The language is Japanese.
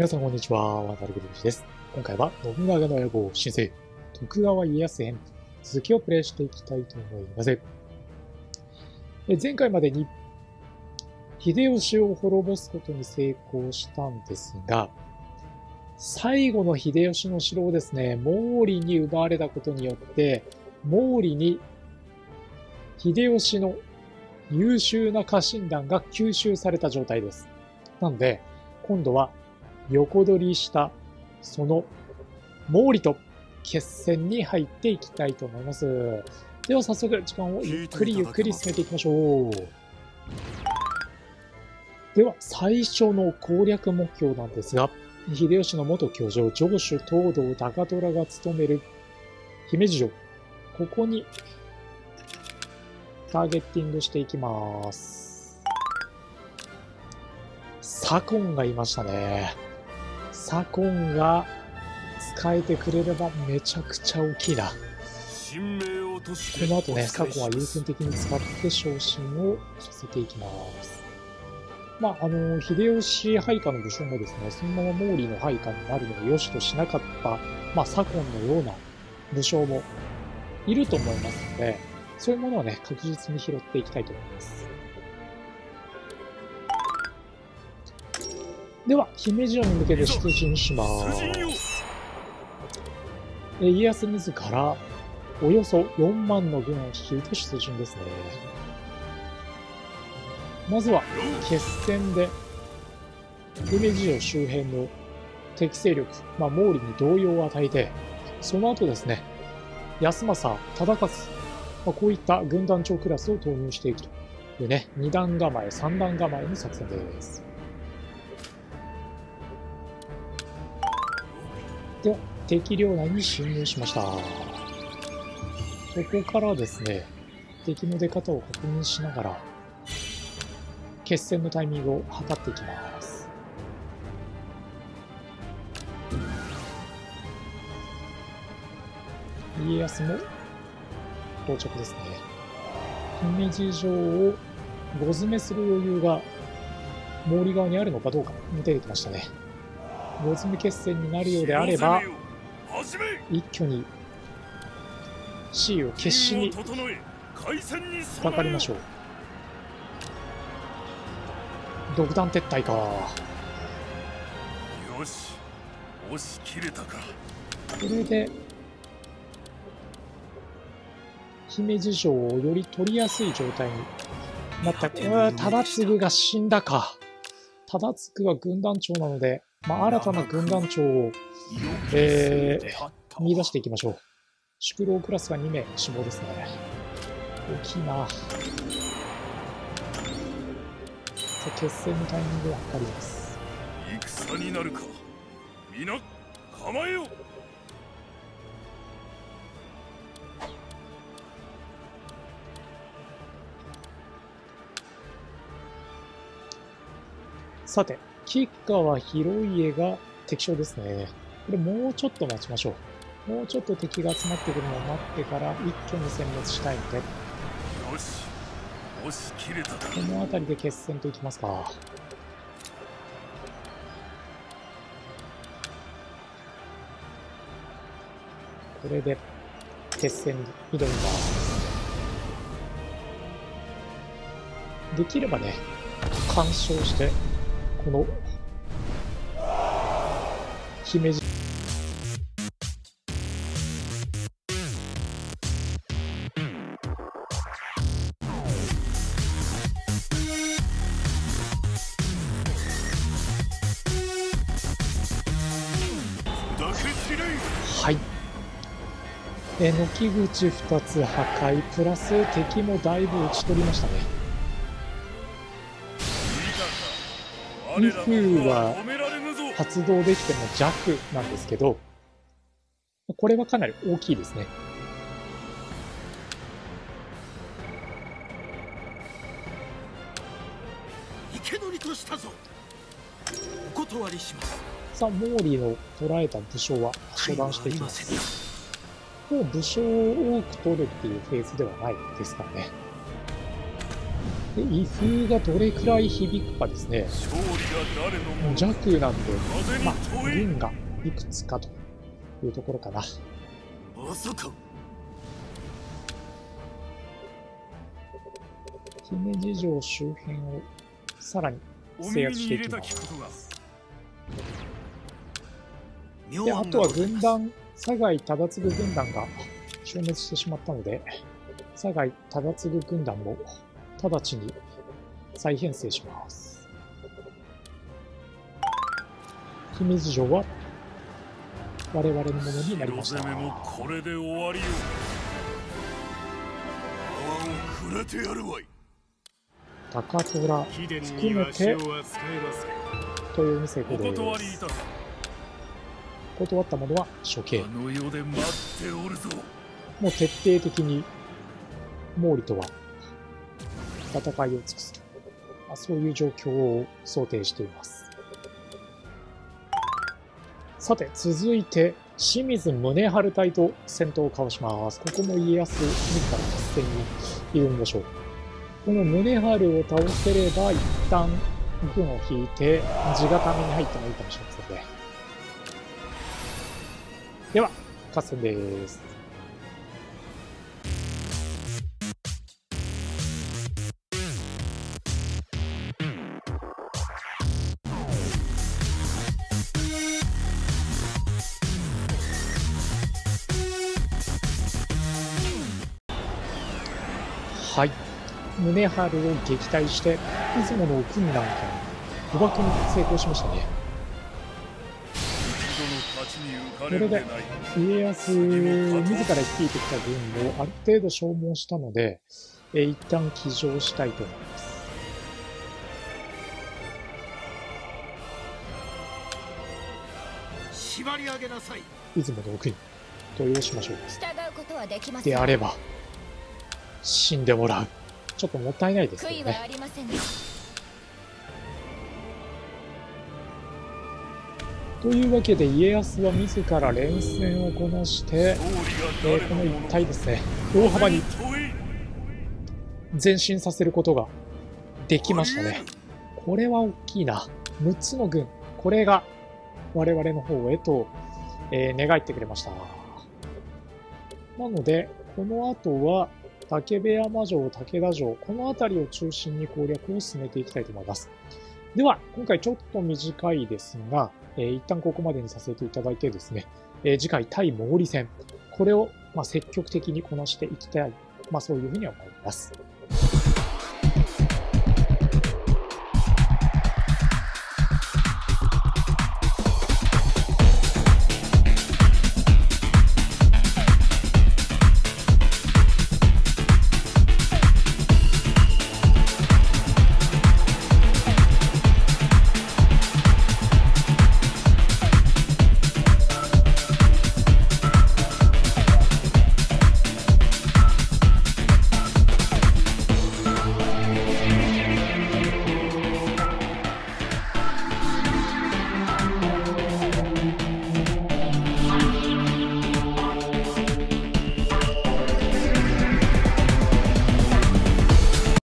皆さんこんにちは、渡辺裕です。今回は信長の野望新生徳川家康編続きをプレイしていきたいと思います。前回までに秀吉を滅ぼすことに成功したんですが、最後の秀吉の城をですね、毛利に奪われたことによって、毛利に秀吉の優秀な家臣団が吸収された状態です。なので、今度は横取りしたその毛利と決戦に入っていきたいと思います。では早速時間をゆっくりゆっくり進めていきましょう。では最初の攻略目標なんですが、秀吉の元居城、城主東堂高虎が務める姫路城。ここにターゲッティングしていきます。左近がいましたね。左近が使えてくれればめちゃくちゃ大きいな。この後ね、お左近は優先的に使って昇進をさせていきます。まあ、あの、秀吉配下の武将もですね、そのまま毛利の配下になるのを良しとしなかった、まあ、左近のような武将もいると思いますので、そういうものをね、確実に拾っていきたいと思います。では、姫路城に向けて出陣します。え家康自ら、およそ4万の軍を率いて出陣ですね。まずは、決戦で、姫路城周辺の敵勢力、まあ、毛利に動揺を与えて、その後ですね、安政、忠勝、まあ、こういった軍団長クラスを投入していくというね、二段構え、三段構えの作戦です。では、敵領内に侵入しました。ここからですね、敵の出方を確認しながら、決戦のタイミングを測っていきます。家康も到着ですね。姫路城をご詰めする余裕が毛利側にあるのかどうか出ていきましたね。ご詰め決戦になるようであれば、一挙に地位を決しにかかりましょう。独断撤退か。うよし押し切れたかこれで、姫路城をより取りやすい状態になった。うわ忠次が死んだか。忠次が軍団長なので、まあ、新たな軍団長をえー見出していきましょう。宿老クラスが2名死亡ですね。大きいな。さあ、決戦のタイミングを測ります。戦になるか皆構えよさて、吉川広家が敵将ですね。これもうちょっと待ちましょう。もうちょっと敵が集まってくるのを待ってから一挙に殲滅したいので、よし押し切れたかこの辺りで決戦といきますか。これで決戦に挑みます。できればね、干渉して、この、姫路はい。え、軒口2つ破壊、プラス敵もだいぶ打ち取りましたね。見たか威風は発動できても弱なんですけど、これはかなり大きいですね。生け捕りとしたぞお断りしますさあ、毛利の捕らえた武将は処断していきます。もう武将を多く取るっていうフェーズではないですからね。で、威風がどれくらい響くかですね。弱なんで、まあ、軍がいくつかというところかな。まさか姫路城周辺をさらに制圧していきます。で、あとは軍団、佐賀井忠次軍団が消滅してしまったので、佐賀井忠次軍団も直ちに再編成します。姫路城は我々のものになりました。これで終わりよくれてやるわい高虎含にめてという店おで断った者は処刑もう徹底的に毛利とは戦いを尽くすと、まあ、そういう状況を想定しています。さて、続いて、清水宗春隊と戦闘を交わします。ここも家康自ら合戦に挑みましょう。この宗春を倒せれば、一旦軍を引いて、地固めに入ってもいいかもしれませんね。では、合戦です。はい。宗春を撃退して、出雲の奥になんか捕獲に成功しましたね。一度の勝ちに浮かれるで家康自ら率いてきた軍をある程度消耗したので、えー一旦騎乗したいと思います。縛り上げなさい出雲の奥に投与しましょう。従うことはできませんであれば、死んでもらう。ちょっともったいないですね。はありませんねというわけで家康は自ら連戦をこなして、勝えーこの一帯ですね、大幅に前進させることができましたね。これは大きいな。6つの軍。これが我々の方へと、えー願ってくれました。なので、この後は竹部山城、武田城、この辺りを中心に攻略を進めていきたいと思います。では、今回ちょっと短いですが、えー一旦ここまでにさせていただいてですね、えー次回対毛利戦、これを、まあ、積極的にこなしていきたい、まあ、そういうふうに思います。